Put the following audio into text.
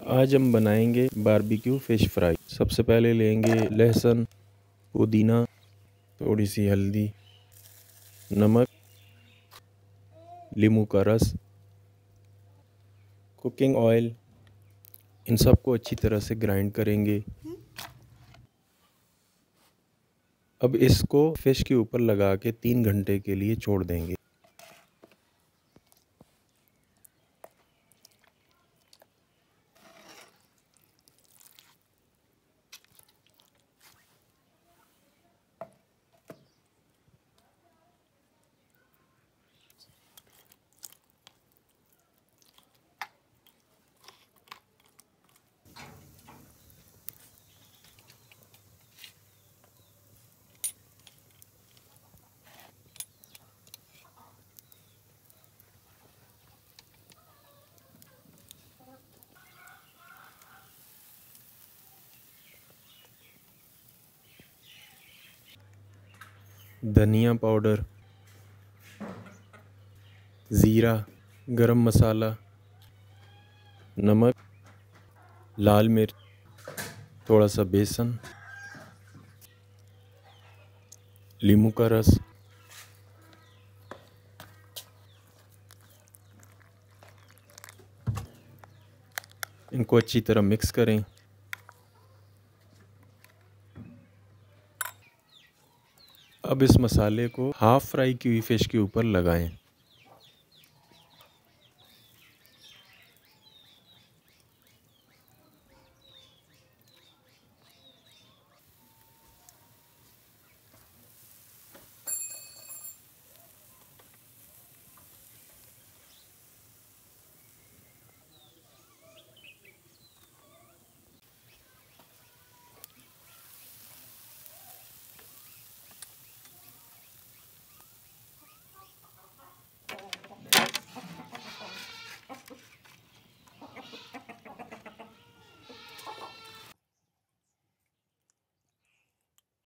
आज हम बनाएँगे बारबेक्यू फ़िश फ्राई सबसे पहले लेंगे लहसुन, पुदीना थोड़ी सी हल्दी, नमक लींबू का रस कुकिंग ऑयल इन सबको अच्छी तरह से ग्राइंड करेंगे। अब इसको फ़िश के ऊपर लगा के तीन घंटे के लिए छोड़ देंगे। धनिया पाउडर, ज़ीरा, गरम मसाला, नमक, लाल मिर्च, थोड़ा सा बेसन लींबू का रस, इनको अच्छी तरह मिक्स करें। अब इस मसाले को हाफ़ फ्राई की हुई फ़िश के ऊपर लगाएँ।